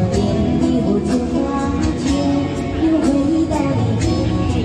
昨天一如昨天，又回到你面前。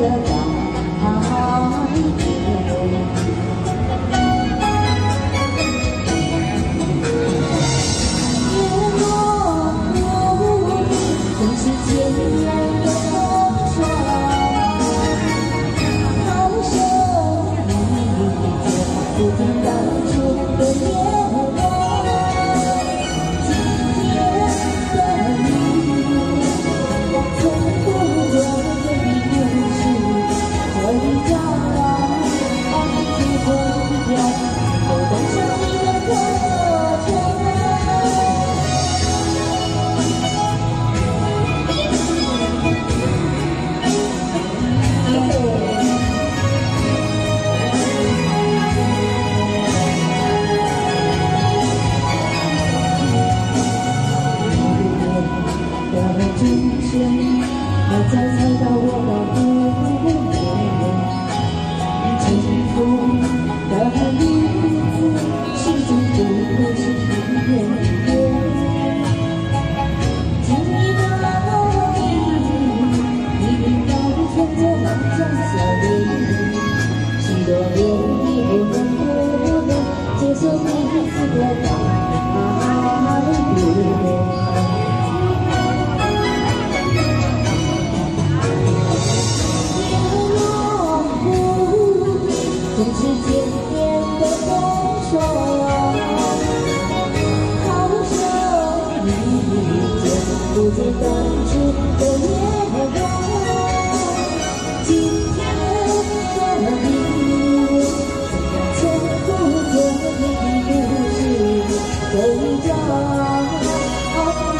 the 总是见面的风霜，好像遇见不见当初的月光。今天的你，从不昨天的故事，这一张，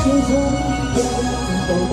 就从这都带